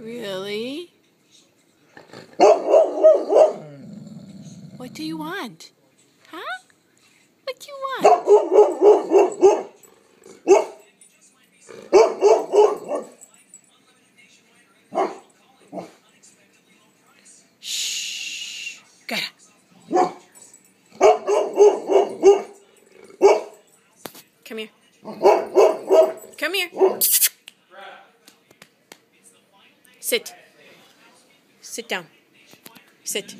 Really? What do you want? Huh? What do you want? Shh. Come here. Come here. Sit. Sit down. Sit.